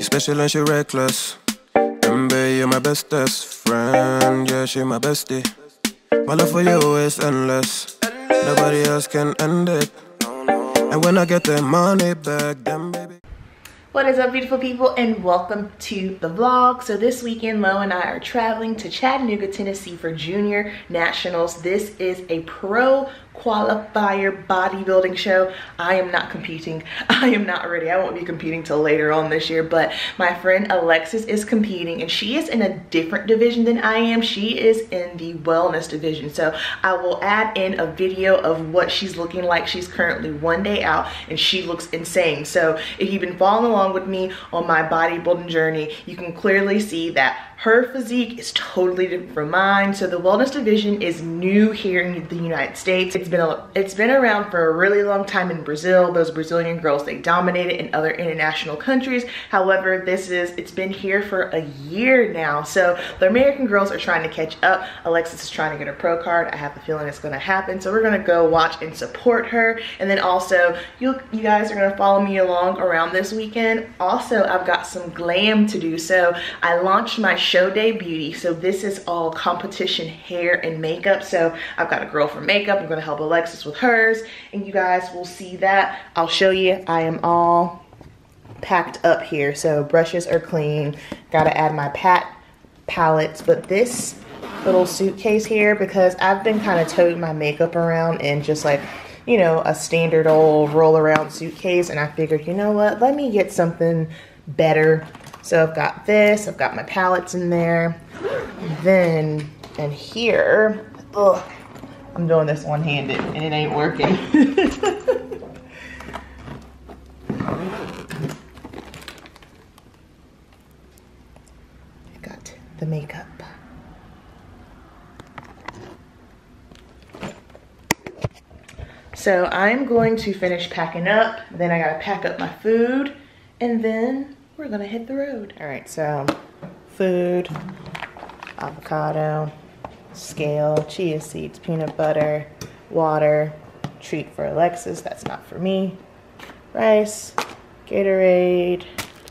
You special and she reckless. Remember, you're my bestest friend. Yeah, she my bestie. My love for you is endless. Nobody else can end it. And when I get the money back, then baby. What is up beautiful people and welcome to the vlog. So this weekend Lo and I are traveling to Chattanooga, Tennessee for Junior Nationals. This is a pro qualifier bodybuilding show. I am not competing. I am not ready. I won't be competing till later on this year, but my friend Alexis is competing and she is in a different division than I am. She is in the wellness division. So I will add in a video of what she's looking like. She's currently one day out and she looks insane. So if you've been following along with me on my bodybuilding journey, you can clearly see that her physique is totally different from mine. So the wellness division is new here in the United States. It's been a, it's been around for a really long time in Brazil. Those Brazilian girls, they dominated in other international countries. However, this is, it's been here for a year now. So the American girls are trying to catch up. Alexis is trying to get her pro card. I have a feeling it's gonna happen. So we're gonna go watch and support her. And then also, you, you guys are gonna follow me along around this weekend. Also, I've got some glam to do. So I launched my show day beauty. So this is all competition hair and makeup. So i've got a girl for makeup. I'm gonna help alexis with hers. And you guys will see that. I'll show you. I am all packed up here. So brushes are clean. Gotta add my pat palettes. But this little suitcase here because i've been kind of toting my makeup around in just like you know a standard old roll around suitcase. And i figured you know what? Let me get something better so I've got this, I've got my palettes in there. Then, and here, ugh, I'm doing this one-handed and it ain't working. I got the makeup. So I'm going to finish packing up, then I gotta pack up my food, and then we're gonna hit the road. All right, so food, avocado, scale, chia seeds, peanut butter, water, treat for Alexis, that's not for me, rice, Gatorade,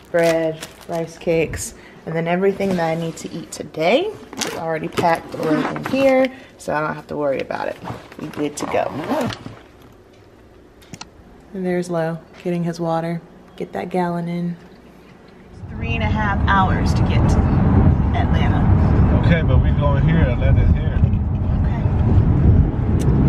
bread, rice cakes, and then everything that I need to eat today is already packed right in here, so I don't have to worry about it. We good to go. And there's Lo getting his water. Get that gallon in three and a half hours to get to Atlanta. Okay, but we're going here. Atlanta's here. Okay.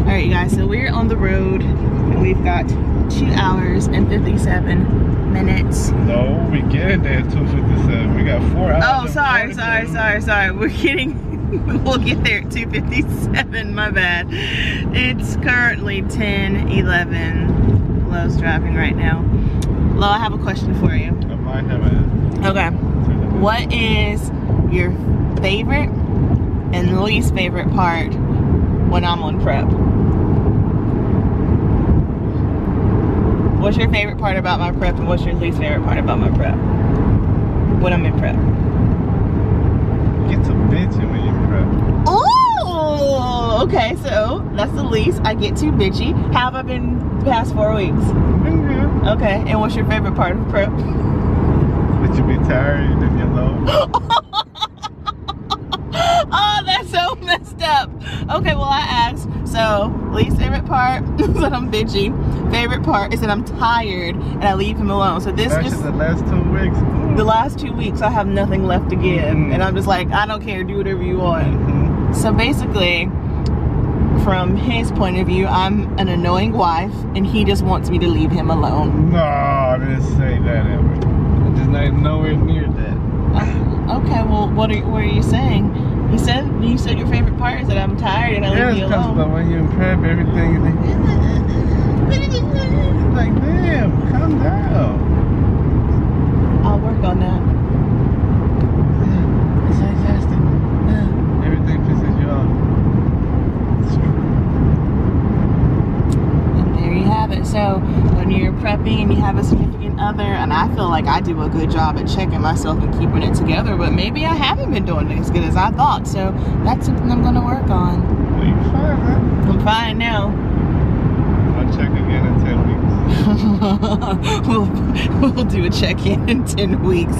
All right, you guys. So we're on the road, and we've got two hours and 57 minutes. No, we get there at 2:57. We got four hours. Oh, sorry, sorry, sorry, sorry. We're getting. We'll get there at 2.57, my bad. It's currently 10, 11. Lo's driving right now. Lo, I have a question for you. I have a Okay. What is your favorite and least favorite part when I'm on prep? What's your favorite part about my prep and what's your least favorite part about my prep? When I'm in prep. You get to bitching when you're prep. Oh, okay, so that's the least. I get too bitchy. How have I been the past four weeks? Been good. Okay, and what's your favorite part of prep? That you be tired and you're low. oh, that's so messed up. Okay, well I asked. So, least favorite part is that I'm bitchy. Favorite part is that I'm tired and I leave him alone. So this That's just the last two weeks. Ooh. the last two weeks I have nothing left to give, Mhm. and I'm just like I don't care. Do whatever you want. Mhm. So basically, from his point of view, I'm an annoying wife, and he just wants me to leave him alone. No, I didn't say that ever. I just not nowhere near that. Uh, okay, well, what are what are you saying? You said you said your favorite part is that I'm tired and I Yeah, leave you because alone. but when you're in prep, everything is like, like, damn, calm down. I'll work on that. It's exhausting. Everything pisses you off. And there you have it. So when you're prepping and you have a significant other, and I feel like I do a good job at checking myself and keeping it together, but maybe I haven't been doing it as good as I thought. So that's something I'm gonna work on. Well, you fine, huh? I'm fine now. I'll check again in 10 weeks. we'll, we'll do a check-in in 10 weeks.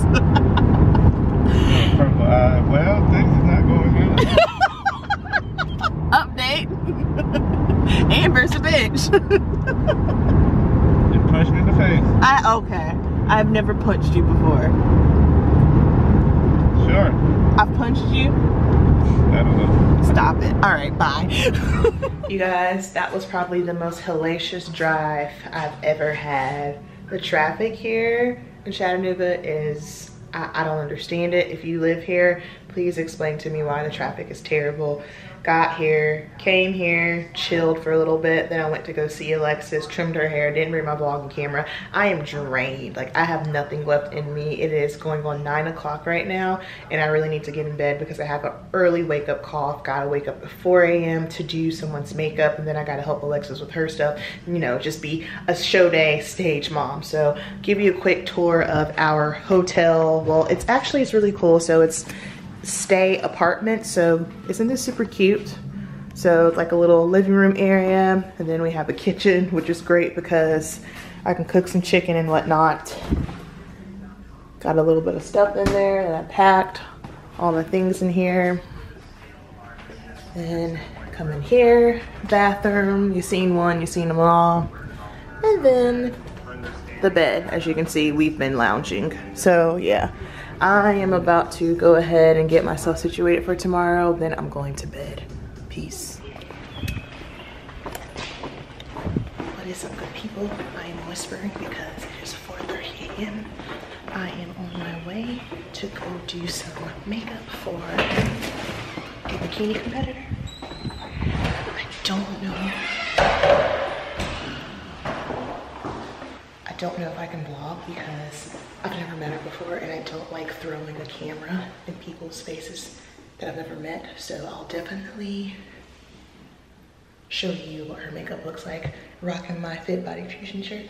Purple uh, eye. Well, things is not going good. Update. Amber's a bitch. You punched me in the face. I, okay. I've never punched you before. Sure. I've punched you. I don't know. Stop it. All right, bye. you guys, that was probably the most hellacious drive I've ever had. The traffic here in Chattanooga is, I, I don't understand it. If you live here, please explain to me why the traffic is terrible got here, came here, chilled for a little bit. Then I went to go see Alexis, trimmed her hair, didn't bring my vlogging camera. I am drained. Like I have nothing left in me. It is going on nine o'clock right now and I really need to get in bed because I have an early wake up call. Got to wake up at 4 a.m. to do someone's makeup and then I got to help Alexis with her stuff. You know, just be a show day stage mom. So give you a quick tour of our hotel. Well, it's actually, it's really cool. So it's stay apartment. So isn't this super cute? So it's like a little living room area. And then we have a kitchen, which is great because I can cook some chicken and whatnot. Got a little bit of stuff in there that I packed. All the things in here. And come in here, bathroom. You've seen one, you've seen them all. And then the bed. As you can see, we've been lounging. So yeah, I am about to go ahead and get myself situated for tomorrow. Then I'm going to bed. Peace. What is up, good people? I am whispering because it is 4.30 a.m. I am on my way to go do some makeup for a bikini competitor. I don't know. Don't know if I can vlog because I've never met her before and I don't like throwing the camera in people's faces that I've never met. So I'll definitely show you what her makeup looks like rocking my Fit Body Fusion shirt.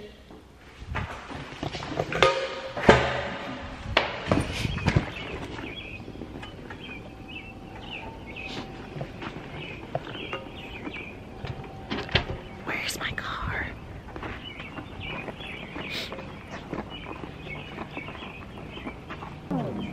Oh.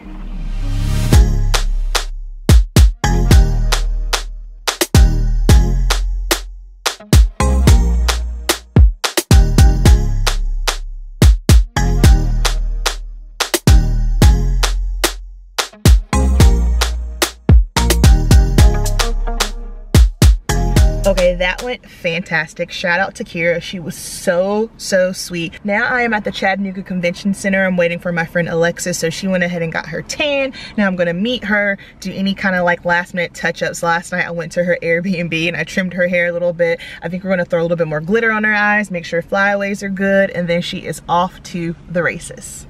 That went fantastic. Shout out to Kira. She was so, so sweet. Now I am at the Chattanooga Convention Center. I'm waiting for my friend Alexis. So she went ahead and got her tan. Now I'm gonna meet her, do any kind of like last minute touch-ups. Last night I went to her Airbnb and I trimmed her hair a little bit. I think we're gonna throw a little bit more glitter on her eyes, make sure flyaways are good, and then she is off to the races.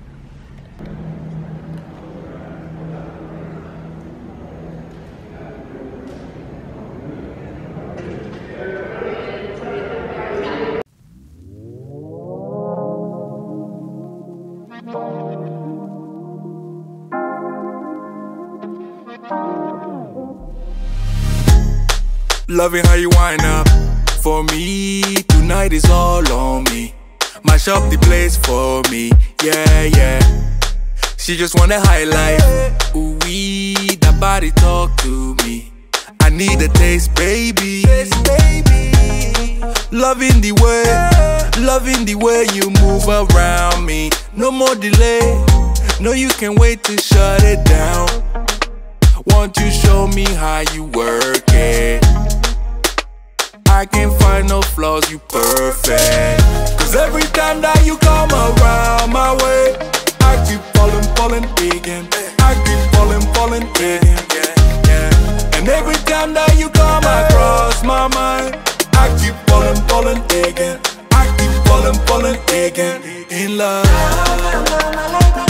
Loving how you wind up for me. Tonight is all on me. Mash up the place for me. Yeah, yeah. She just want a highlight. Ooh, wee, that body talk to me. I need a taste, baby. Loving the way, loving the way you move around me. No more delay. No, you can wait to shut it down. Won't you show me how you work it? I can't find no flaws, you perfect. Cause every time that you come around my way, I keep falling, falling again. I keep falling, falling again. And every time that you come across my mind, I keep falling, falling again. I keep falling, falling again. In love.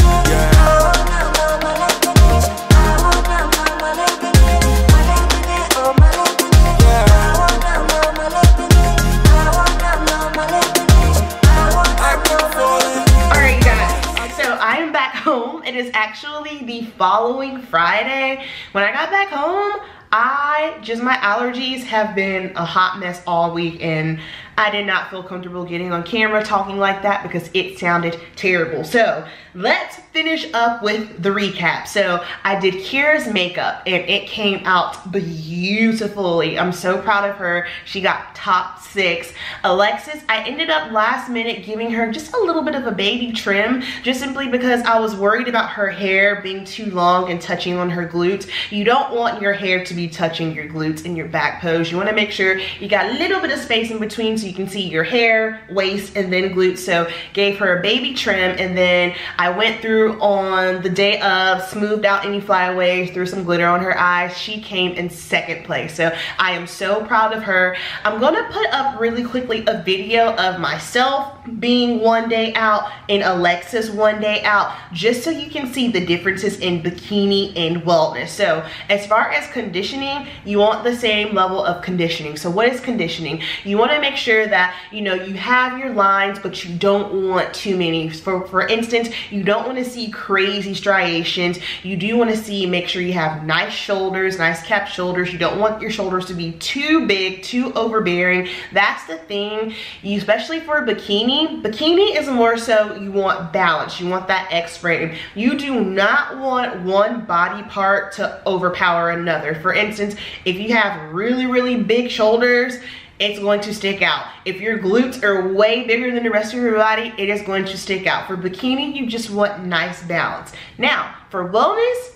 The following Friday. When I got back home, I just my allergies have been a hot mess all week and I did not feel comfortable getting on camera talking like that because it sounded terrible. So let's finish up with the recap. So I did Kira's makeup and it came out beautifully. I'm so proud of her. She got top six. Alexis, I ended up last minute giving her just a little bit of a baby trim just simply because I was worried about her hair being too long and touching on her glutes. You don't want your hair to be touching your glutes in your back pose. You wanna make sure you got a little bit of space in between so you can see your hair, waist, and then glutes. So gave her a baby trim and then I went through on the day of, smoothed out any flyaways, threw some glitter on her eyes. She came in second place. So I am so proud of her. I'm gonna put up really quickly a video of myself being one day out and Alexis one day out, just so you can see the differences in bikini and wellness. So as far as conditioning, you want the same level of conditioning. So what is conditioning? You wanna make sure that, you know, you have your lines, but you don't want too many. For, for instance, you don't wanna see crazy striations. You do wanna see, make sure you have nice shoulders, nice capped shoulders. You don't want your shoulders to be too big, too overbearing. That's the thing, you, especially for a bikini. Bikini is more so you want balance. You want that X frame. You do not want one body part to overpower another. For instance, if you have really, really big shoulders, it's going to stick out. If your glutes are way bigger than the rest of your body, it is going to stick out. For bikini, you just want nice balance. Now, for wellness,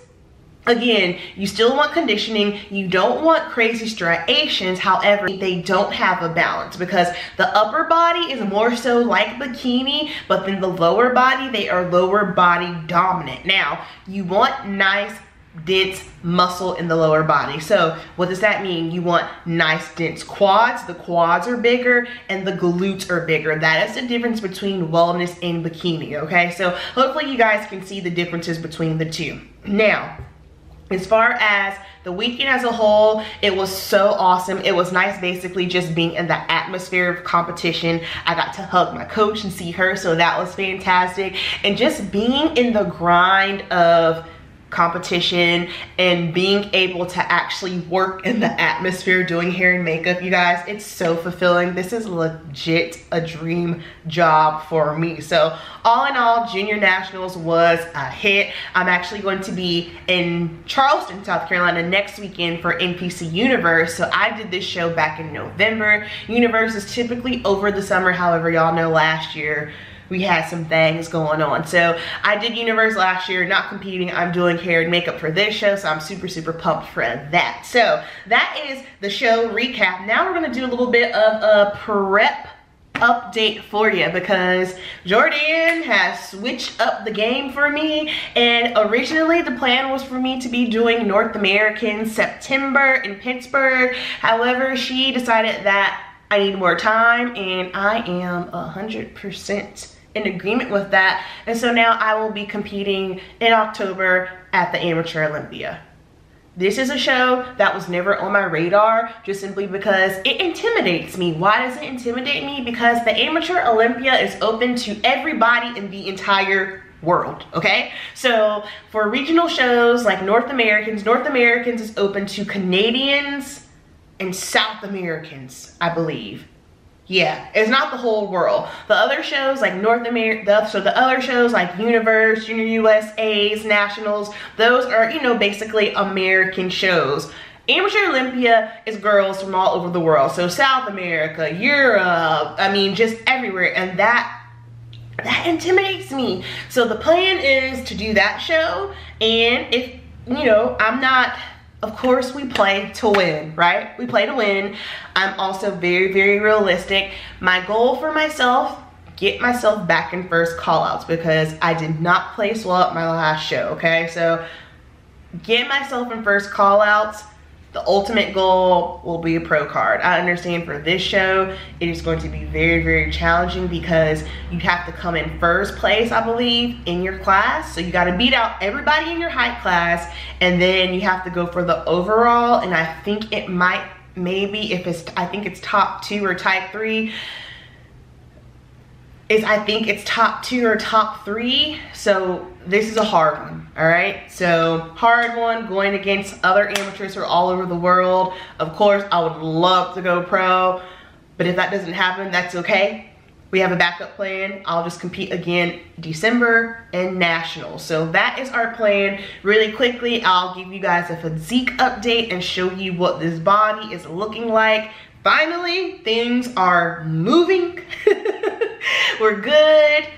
Again, you still want conditioning. You don't want crazy striations. However, they don't have a balance because the upper body is more so like bikini, but then the lower body, they are lower body dominant. Now, you want nice dense muscle in the lower body. So what does that mean? You want nice dense quads. The quads are bigger and the glutes are bigger. That is the difference between wellness and bikini, okay? So hopefully you guys can see the differences between the two. Now, as far as the weekend as a whole, it was so awesome. It was nice basically just being in the atmosphere of competition. I got to hug my coach and see her, so that was fantastic. And just being in the grind of competition and being able to actually work in the atmosphere doing hair and makeup you guys it's so fulfilling. This is legit a dream job for me. So all in all junior nationals was a hit. I'm actually going to be in charleston south carolina next weekend for npc universe. So i did this show back in november. Universe is typically over the summer however y'all know last year we had some things going on. So I did Universe last year, not competing. I'm doing hair and makeup for this show, so I'm super, super pumped for that. So that is the show recap. Now we're gonna do a little bit of a prep update for you because Jordan has switched up the game for me and originally the plan was for me to be doing North American September in Pittsburgh however she decided that I need more time and I am a hundred percent in agreement with that. And so now I will be competing in October at the Amateur Olympia. This is a show that was never on my radar just simply because it intimidates me. Why does it intimidate me? Because the Amateur Olympia is open to everybody in the entire world, okay? So for regional shows like North Americans, North Americans is open to Canadians and South Americans, I believe. Yeah, it's not the whole world. The other shows like North America, so the other shows like Universe, Junior USA's, Nationals, those are, you know, basically American shows. Amateur Olympia is girls from all over the world. So South America, Europe, I mean, just everywhere. And that that intimidates me. So the plan is to do that show. And if, you know, I'm not of course we play to win, right? We play to win. I'm also very, very realistic. My goal for myself, get myself back in first callouts because I did not place well at my last show, okay? So get myself in first callouts the ultimate goal will be a pro card. I understand for this show, it is going to be very, very challenging because you have to come in first place, I believe, in your class. So you got to beat out everybody in your height class, and then you have to go for the overall. And I think it might, maybe if it's, I think it's top two or type three, is I think it's top two or top three. So this is a hard one, all right? So hard one going against other amateurs from all over the world. Of course, I would love to go pro, But if that doesn't happen, that's okay. We have a backup plan. I'll just compete again December and nationals. So that is our plan. Really quickly, I'll give you guys a physique update and show you what this body is looking like. Finally, things are moving. We're good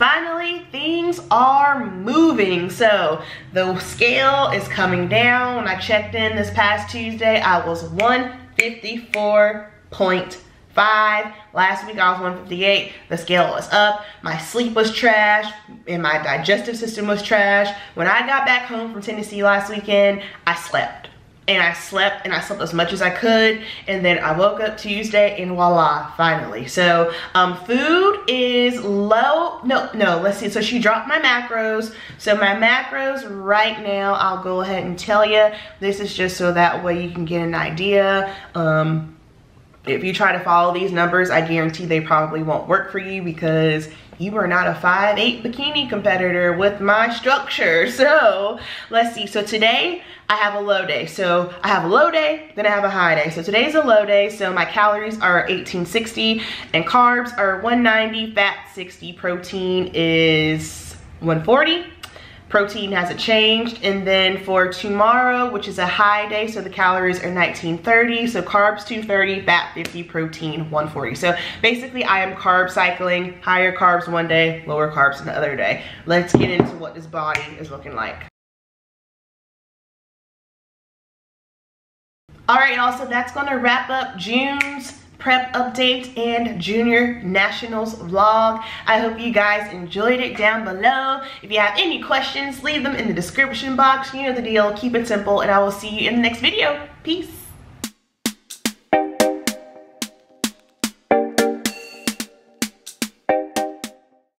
finally things are moving. So the scale is coming down. When i checked in this past tuesday i was 154.5 last week i was 158 the scale was up. My sleep was trash and my digestive system was trash. When i got back home from tennessee last weekend i slept and I slept and I slept as much as I could and then I woke up Tuesday and voila finally. So um, food is low no no let's see. So she dropped my macros. So my macros right now I'll go ahead and tell you this is just so that way you can get an idea um, if you try to follow these numbers I guarantee they probably won't work for you because you are not a 5'8 bikini competitor with my structure. So let's see. So today I have a low day. So I have a low day, then I have a high day. So today's a low day. So my calories are 1860 and carbs are 190, fat 60, protein is 140 protein hasn't changed. And then for tomorrow, which is a high day, so the calories are 1930, so carbs 230, fat 50, protein 140. So basically I am carb cycling, higher carbs one day, lower carbs the other day. Let's get into what this body is looking like. All right, y'all, so that's gonna wrap up June's prep update and junior nationals vlog. I hope you guys enjoyed it down below. If you have any questions, leave them in the description box. You know the deal, keep it simple, and I will see you in the next video. Peace.